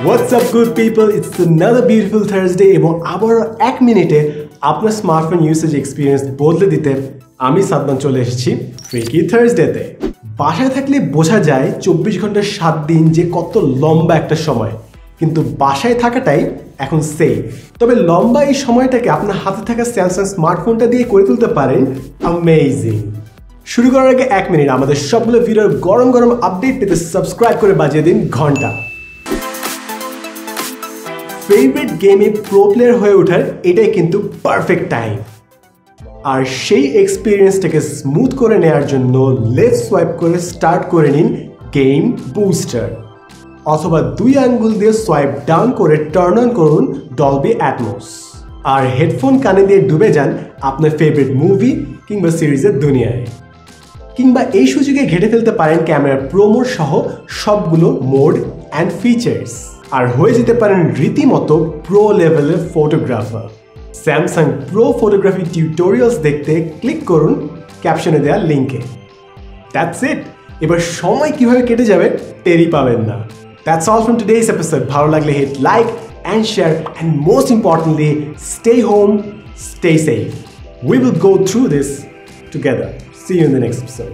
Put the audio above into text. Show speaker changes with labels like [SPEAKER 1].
[SPEAKER 1] What's up, good people? It's another beautiful Thursday, এবং আবারও এক মিনিটে আপনার স্মার্টফোন ইউসেজ এক্সপিরিয়েন্স বদলে দিতে আমি সাদমান চলে এসেছি ফ্রিকি থার্সডেতে বাসায় থাকলে বোঝা যায় চব্বিশ ঘণ্টার সাত দিন যে কত লম্বা একটা সময় কিন্তু বাসায় থাকাটাই এখন সেফ তবে লম্বা এই সময়টাকে আপনার হাতে থাকা স্যামসাং স্মার্টফোনটা দিয়ে করে তুলতে পারেন অ্যামেজিং শুরু করার আগে এক মিনিট আমাদের সবগুলো ভিডিওর গরম গরম আপডেট পেতে সাবস্ক্রাইব করে বাজিয়ে দিন ঘণ্টা। ফেভারিট গেমে প্রো প্লেয়ার হয়ে ওঠার এটাই কিন্তু পারফেক্ট টাইম আর সেই এক্সপিরিয়েন্সটাকে স্মুথ করে নেওয়ার জন্য লেফট সোয়াইপ করে স্টার্ট করে নিন গেম বুস্টার অথবা দুই আঙ্গুল দিয়ে সোয়াইপ ডাউন করে টার্ন অন করুন ডলবি অ্যাটমোস আর হেডফোন কানে দিয়ে ডুবে যান আপনার ফেভারিট মুভি কিংবা সিরিজের দুনিয়ায়। কিংবা এই সুযোগে ঘেটে ফেলতে পারেন ক্যামেরার প্রোমোর সহ সবগুলো মোড অ্যান্ড ফিচার্স আর হয়ে যেতে পারেন রীতিমতো প্রো লেভেলের photographer Samsung pro photography tutorials দেখতে ক্লিক করুন ক্যাপশনে দেওয়া লিঙ্কে দ্যাটস ইট এবার সময় কীভাবে কেটে যাবে টেরই পাবেন না। That's all from today's episode ভালো লাগলে hit like and share and most importantly stay home stay safe we will go through this together See you in the next episode.